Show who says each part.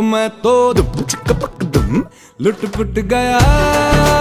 Speaker 1: मैं तो दुम दुम लुट पुट गया।